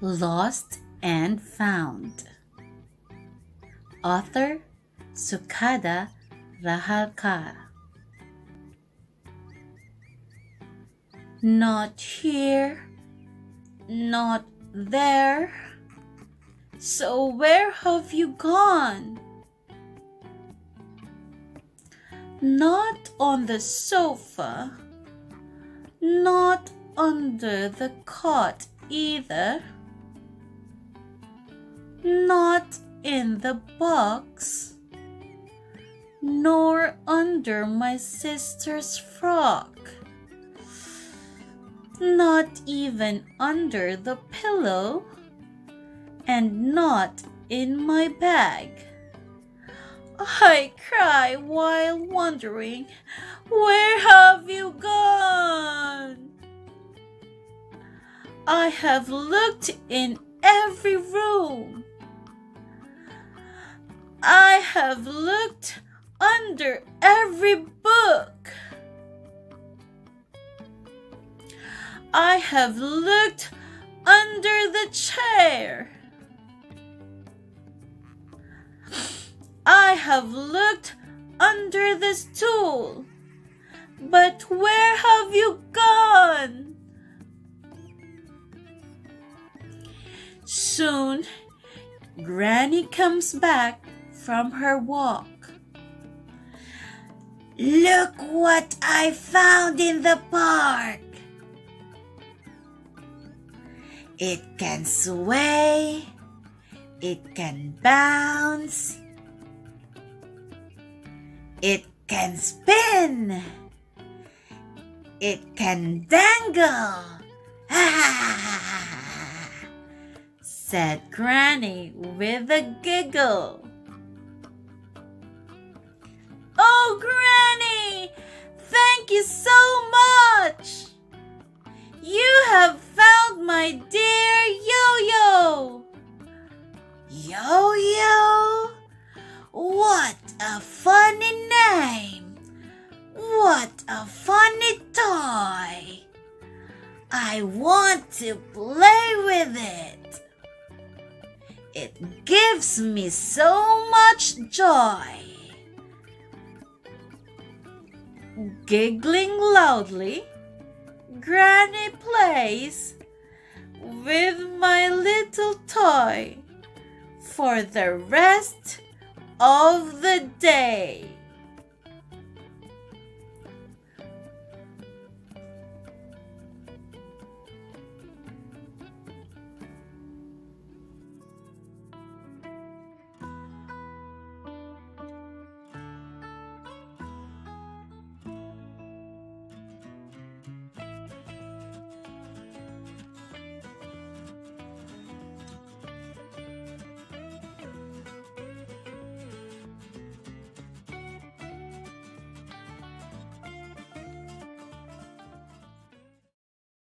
Lost and Found. Author Sukhada Rahalkar. Not here, not there. So where have you gone? Not on the sofa, not under the cot either in the box, nor under my sister's frock, not even under the pillow, and not in my bag. I cry while wondering, Where have you gone? I have looked in every room have looked under every book. I have looked under the chair. I have looked under the stool. But where have you gone? Soon, Granny comes back from her walk. Look what I found in the park. It can sway, it can bounce, it can spin, it can dangle. said Granny with a giggle. Oh, Granny! Thank you so much! You have found my dear Yo-Yo! Yo-Yo? What a funny name! What a funny toy! I want to play with it. It gives me so much joy. Giggling loudly, Granny plays with my little toy for the rest of the day.